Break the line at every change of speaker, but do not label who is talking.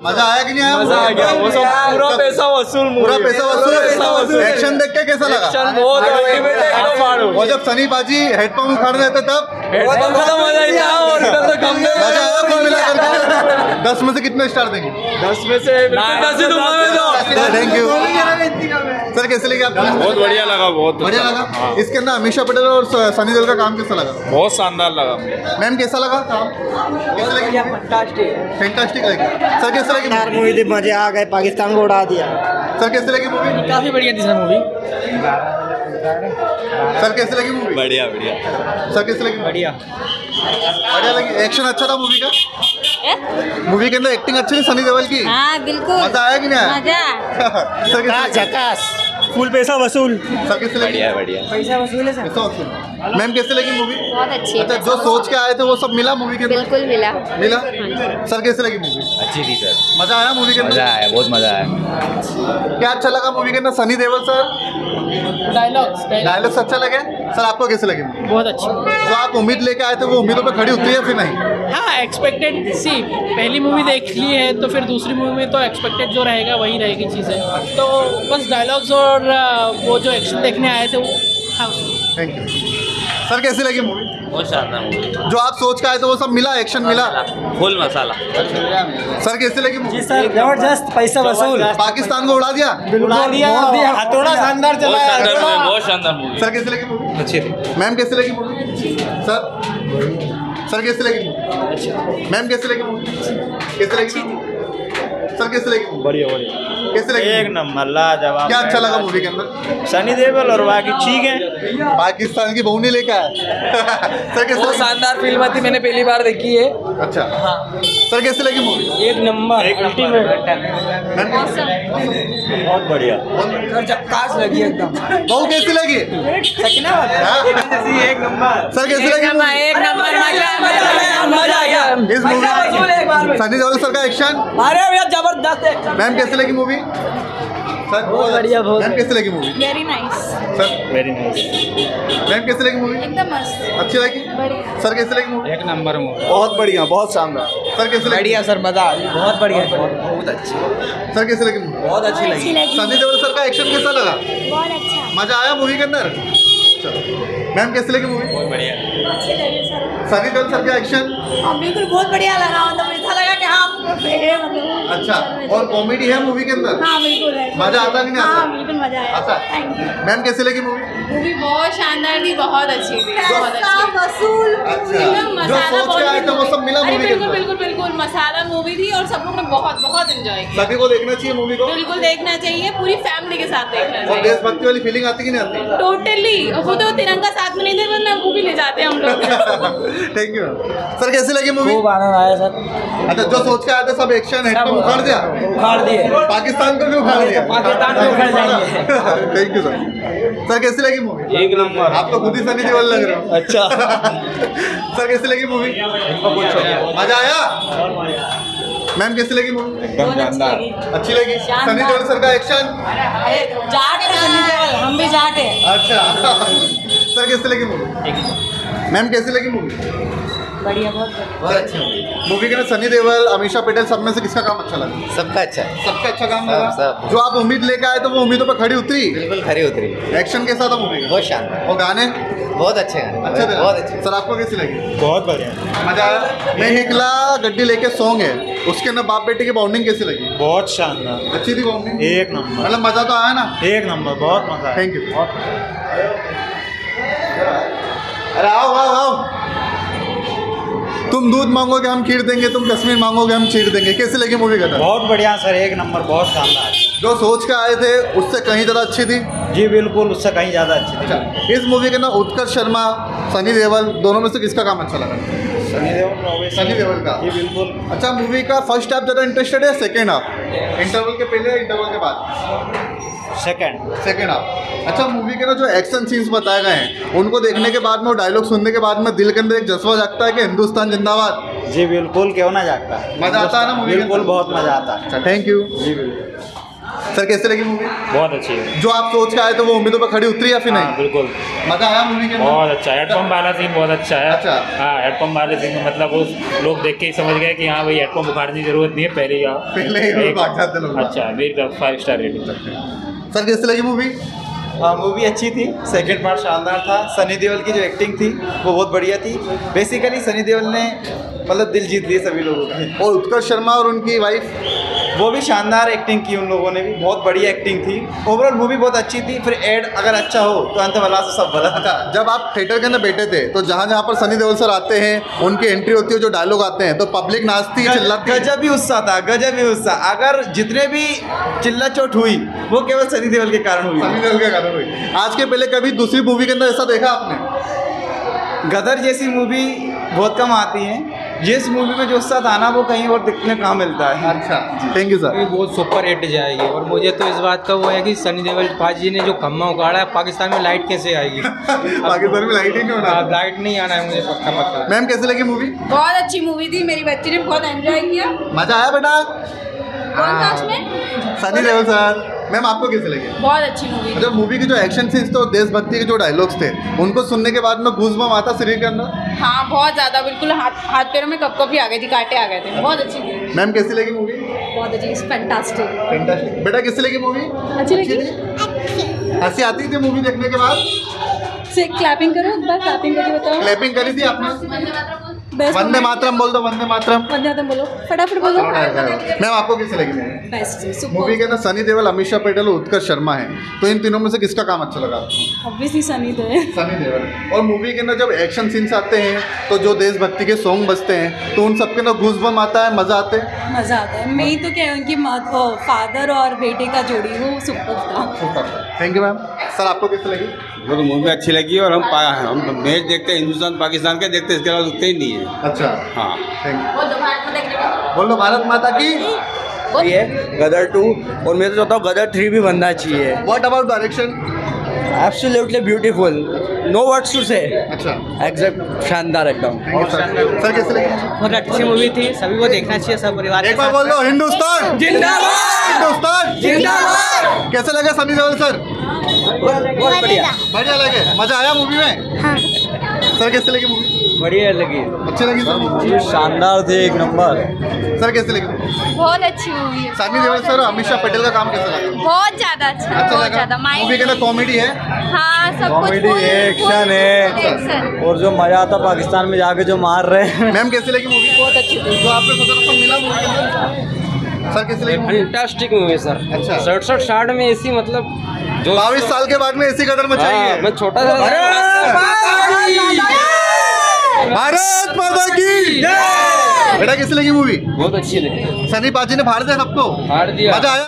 मज़ा आया कि नहीं आया?
मज़ा आ गया। वो सब पूरा पैसा वसूल
पूरा पैसा
वसूल पैसा
वसूल। एक्शन देख के कैसा लगा?
एक्शन बहुत अल्टीमेट है एकदम। मारो
वो जब सनी बाजी हेडपंप उखाड़ रहे थे तब?
हेडपंप का तो मज़ा ही था और इधर तो कम में
मज़ा आया कुल मिला करके? दस में से कितने स्टार देंगे?
दस में से ही
थैंक यू सर कैसे लगे आपको?
बहुत बढ़िया लगा बहुत
बढ़िया लगा? इसके अंदर अमीषा पटेल और सनी देओल का काम कैसा लगा?
बहुत शानदार लगा।
मैम कैसा लगा काम? कैसा लगी? फैंटास्टिक लगी। सर कैसे लगी
मूवी थी मज़े आ गए पाकिस्तान को उड़ा दिया।
सर कैसे लगी मूवी
काफ़ी बढ़िया थी सर मूवी
सर कैसे लगी मूवी
बढ़िया बढ़िया।
सर कैसे लगी बढ़िया। बढ़िया लगी। एक्शन अच्छा था मूवी का? मूवी के अंदर एक्टिंग अच्छी थी सनी देओल की?
हाँ बिल्कुल।
मज़ा आया कि नहीं आया?
मज़ा।
झकास। फुल पैसा वसूल।
सर कैसे
बढ़िया बढ़िया
पैसा वसूल है
कैसा वसूल? मैम कैसे लगी मूवी
बहुत अच्छी
अच्छा जो सोच के आए थे वो सब मिला मूवी के अंदर?
बिल्कुल मिला।
मिला? सर कैसे लगी मूवी
अच्छी थी सर।
मज़ा आया मूवी के अंदर?
आया बहुत मज़ा आया।
क्या अच्छा लगा मूवी के अंदर Sunny Deol sir?
Dialogues
dialogues अच्छा लगे? सर आपको कैसे लगे?
बहुत अच्छी।
जो आप उम्मीद लेके आए थे वो उम्मीदों पर खड़ी उतरी है फिर नहीं?
हाँ एक्सपेक्टेड सी पहली मूवी देख ली है तो फिर दूसरी मूवी में तो एक्सपेक्टेड जो रहेगा वही रहेगी चीज़ें। तो बस डायलॉग्स और वो जो एक्शन देखने आए थे वो हाँ।
थैंक यू सर कैसी लगी मूवी
बहुत शानदार मूवी
जो आप सोच के आए थे वो सब मिला एक्शन मिला?
फुल मसाला।
सर कैसे लगी? मूवी
सर ज़बरदस्त पैसा वसूल।
पाकिस्तान को उड़ा दिया?
उड़ा दिया हथौड़ा शानदार
बहुत
चला
शानदार बहुत शानदार मूवी
सर कैसी लगी मूवी
अच्छी।
मैम कैसे लगी मूवी सर? सर कैसी लगी मैम कैसे लगी मूवी कैसी लगी सर कैसे लगी
बढ़िया बढ़िया।
कैसी लगी
एक नंबर लाजवाब
क्या अच्छा लगा मूवी के अंदर?
सनी देवल और बाकी ठीक है
पाकिस्तान की बहू लेकर आया। सर कैसे
शानदार फ़िल्म थी मैंने पहली बार देखी है।
अच्छा। सर कैसी लगी मूवी
एक नंबर।
बहुत बढ़िया।
काश लगी एकदम।
बहू कैसी लगी? हाँ?
एक नंबर।
सर कैसी लगी
एक नंबर मज़ा आ गया
इस मूवी सनी देओल सर का एक्शन
अरे भैया ज़बरदस्त
मैम कैसी लगी मूवी सर बहुत
बढ़िया, बहुत
मैम कैसी लगी movie
very nice
sir
very nice
ma'am कैसी लगी मूवी
एकदम मस्त।
अच्छी लगी? सर कैसी लगी मूवी
एक नंबर मूवी
बहुत बढ़िया बहुत शानदार। सर कैसी लगी
सर मज़ा बहुत बढ़िया।
सर कैसी लगी मूवी
बहुत अच्छी लगी।
सनी देओल सर का एक्शन कैसा लगा?
बहुत अच्छा।
मज़ा आया मूवी के अंदर? अच्छा। मैम कैसे लगी मूवी
बहुत बढ़िया।
अच्छी लगी सर।
सनी देओल सर का एक्शन
हाँ, बिल्कुल बहुत बढ़िया लगा मतलब ऐसा लगा कि हाँ है मतलब
अच्छा और कॉमेडी है मूवी के अंदर?
हाँ बिल्कुल है।
मज़ा आता कि नहीं आता?
हाँ बिल्कुल मज़ा आया। अच्छा।
मैम कैसे लगी मूवी
मूवी बहुत शानदार थी बहुत अच्छी थी बहुत अच्छी।
अच्छा।
एकदम मसाला अरे बिल्कुल बिल्कुल बिल्कुल मसाला मूवी थी और सब लोग ने बहुत बहुत एंजॉय किया।
सभी को देखना चाहिए मूवी को?
बिल्कुल देखना चाहिए पूरी फैमिली के साथ देखना चाहिए।
देशभक्ति वाली फीलिंग आती कि नहीं आती?
टोटली वो तो तिरंगा साथ में नहीं थे वरना वो ले जाते हम लोग।
थैंक यू सर कैसी लगी मूवी
खूब आनंद आया सर
अच्छा जो सोच के आए थे सब एक्शन हेडपंप उखाड़ दिया?
उखाड़ दिए।
पाकिस्तान को भी उखाड़ दिया?
पाकिस्तान को उखाड़ जाएँगे।
थैंक यू सर सर कैसी लगी मूवी
एक नंबर।
आप तो खुद ही सनी देओल लग रहे हो।
अच्छा।
सर कैसी लगी मूवी मज़ा आया? मैम कैसी लगी मूवी
एकदम शानदार
अच्छी लगी? सनी देओल सर का एक्शन
जाट है सनी देओल हम भी जाट है।
अच्छा। सर कैसी लगी मूवी मैम कैसी लगी मूवी
बढ़िया बहुत
बहुत अच्छी मूवी के अंदर सनी देवल अमीषा पटेल सब में से किसका काम अच्छा लगा?
सबका अच्छा। है
सबका अच्छा काम
सब,
लगा?
सब।
जो आप उम्मीद लेके आए तो वो उम्मीदों पर खड़ी उतरी?
बिल्कुल खरी उतरी।
एक्शन के साथ मूवी
बहुत शानदार।
और गाने?
बहुत अच्छे गाने।
अच्छे थे
बहुत अच्छे।
सर आपको कैसी लगी?
बहुत बढ़िया।
मज़ा आया? मैं निकला गड्डी लेके सॉन्ग है। उसके अंदर बाप बेटे की बाउंडिंग कैसी लगी?
बहुत शानदार।
अच्छी थी बाउंडिंग
एक नंबर।
मतलब मज़ा तो आया ना?
एक नंबर बहुत मज़ा
थैंक यू अरे आओ आओ आओ। तुम दूध मांगोगे हम खीर देंगे तुम कश्मीर मांगोगे हम चीर देंगे। कैसी लगी मूवी का
बहुत बढ़िया सर एक नंबर बहुत शानदार।
जो सोच के आए थे उससे कहीं ज़्यादा अच्छी थी?
जी बिल्कुल उससे कहीं ज़्यादा अच्छी थी।
अच्छा इस मूवी के ना उत्कर्ष शर्मा सनी देवल दोनों में से किसका काम अच्छा लगा?
सनी देवल
सनी देओल का।
जी बिल्कुल।
अच्छा मूवी का फ़र्स्ट हाफ़ ज़्यादा इंटरेस्टेड है सेकेंड हाफ़ इंटरवल के पहले इंटरवल के बाद?
सेकंड
सेकेंड हाफ़ अच्छा मूवी के ना जो एक्शन सीन्स बताए गए हैं उनको देखने के बाद में वो डायलॉग सुनने के बाद में दिल के अंदर एक जज्बा जागता है कि हिंदुस्तान जिंदाबाद?
जी बिल्कुल क्यों ना जागता? है
मज़ा आता है ना के
बिल्कुल बहुत मज़ा आता है।
अच्छा थैंक यू
जी बिल्कुल।
सर कैसे लगी मूवी
बहुत अच्छी है।
जो आप सोच के आए थे वो उम्मीदों पर खड़ी उतरी या फिर
हाँ
नहीं
बिल्कुल।
मज़ा आया मूवी के
बहुत अच्छा हेडपम्प वाला सीन बहुत अच्छा है।
अच्छा।
हाँ हेडपम्प वाले सीन में मतलब वो लोग देख के ही समझ गए कि हाँ भाई हेडपम्प उखाड़ने की ज़रूरत नहीं है पहले ही
पहले ही।
अच्छा मेरी तरफ़ फाइव स्टार रेटिंग
सर कैसे लगी मूवी
मूवी अच्छी थी। सेकंड पार्ट शानदार था। सनी देओल की जो एक्टिंग थी वो बहुत बढ़िया थी। बेसिकली सनी देओल ने मतलब दिल जीत लिए सभी लोगों का।
और उत्कर्ष शर्मा और उनकी वाइफ
वो भी शानदार एक्टिंग की उन लोगों ने भी बहुत बढ़िया एक्टिंग थी। ओवरऑल मूवी बहुत अच्छी थी फिर एड अगर अच्छा हो तो अंत वाला से सब भला
अच्छा जब आप थिएटर के अंदर बैठे थे तो जहाँ जहाँ पर सनी देओल सर आते हैं उनकी एंट्री होती है जो डायलॉग आते हैं तो पब्लिक नाचती है चिल्लाती।
गजब ही उत्साह था गजब ही उत्साह। अगर जितने भी चिल्ला चोट हुई वो केवल सनी देओल के कारण हुई।
सनी देओल के कारण हुई। आज के पहले कभी दूसरी मूवी के अंदर ऐसा देखा आपने?
गदर जैसी मूवी बहुत कम आती हैं। जिस मूवी में जो उत्साह था ना वो कहीं और दिखने कहाँ मिलता है?
अच्छा। थैंक यू सर
मूवी बहुत सुपर हिट जाएगी और मुझे तो इस बात का वो है कि सनी देओल पाजी ने जो खम्मा उगाड़ा है पाकिस्तान में लाइट कैसे आएगी?
पाकिस्तान में लाइट ही नहीं होना
लाइट नहीं आना है मुझे पक्का पक्का।
मैम कैसे लगी मूवी
बहुत अच्छी मूवी थी मेरी बच्ची ने बहुत एंजॉय किया।
मज़ा आया बेटा?
उसमें?
सनी देओल सर मैम आपको कैसे लगी?
बहुत अच्छी मूवी
जब मूवी के जो एक्शन सीन्स थे और देशभक्ति के जो डायलॉग्स थे उनको सुनने के बाद में घूसबम आता शरीर के अंदर?
हाँ बहुत ज़्यादा बिल्कुल हाथ हाथ पैरों में कप कप ही आ गए थे कांटे आ गए थे। बहुत अच्छी थी।
मैम कैसी लगी मूवी
बहुत अच्छी फैंटास्टिक
फैंटास्टिक बेटा कैसी लगी मूवी
अच्छी लगी?
हँसी आती थी मूवी देखने के बाद?
से क्लैपिंग करो एक बार क्लैपिंग करके बताओ।
क्लैपिंग करी थी आपने?
बेस्ट
वंदे मातरम बोल दो वंदे मातरम।
वंदे मातरम बोलो। फटाफट बोलो।
मैम आपको कैसे लगी
बेस्ट
मूवी के अंदर सनी देओल अमीषा पटेल उत्कर्ष शर्मा है। तो इन तीनों में से किसका काम अच्छा लगा
ऑब्वियसली सनी है
सनी देओल। और मूवी के अंदर जब एक्शन सीन्स आते हैं तो जो देशभक्ति के सॉन्ग बजते हैं तो उन सबके अंदर घूसबम आता है मज़ा आते हैं?
मज़ा आता है। मैं तो कह उनकी फादर और बेटे का जोड़ी वो सुपर था।
थैंक यू मैम सर आपको कैसे लगी?
वो तो मूवी अच्छी लगी और हम पा हम मैच देखते हैं हिंदुस्तान पाकिस्तान के देखते हैं इसके अलावा रुकते ही नहीं है।
अच्छा।
हाँ।
थैंक यू बोलो भारत माता की।
है गदर टू और मैं तो चाहता हूँ गदर थ्री भी बनना चाहिए।
What about direction
absolutely beautiful no words to say
अच्छा।
एग्जैक्ट शानदार एकदम।
सर सर कैसे लगी?
बहुत अच्छी मूवी थी सभी को देखना चाहिए सब परिवार
एक बार बोल दो हिंदुस्तान।
जिंदाबाद।
कैसे लगा सनी देओल सर?
बहुत बढ़िया।
बढ़िया लगे। मज़ा आया मूवी में? हाँ। सर कैसे लगी मूवी
बढ़िया लगी।
अच्छी लगी सर?
शानदार थे एक नंबर।
सर कैसे लगी?
बहुत अच्छी मूवी है
सनी देओल सर अमित शाह पटेल का काम कैसा लगा?
बहुत ज़्यादा अच्छा
अच्छा लगा। मूवी के अंदर कॉमेडी है?
हाँ सब
कॉमेडी है। एक्शन है और जो मज़ा आता पाकिस्तान में जाके जो मार रहे हैं।
मैम कैसी लगी मूवी बहुत अच्छी थी। जो सब मिला मूवी के अंदर। सर कैसी लगी
फैंटास्टिक मूवी सर
अच्छा।
सड़सठ साठ में ऐसी मतलब जो
बाईस साल के बाद में ऐसी कदर मचाई
हाँ,
है
मैं छोटा सा
भारत माता की बेटा कैसी लगी मूवी
बहुत अच्छी लगी
सनी पाजी ने फाड़ दिया सबको
फाड़ दिया।
मज़ा आया।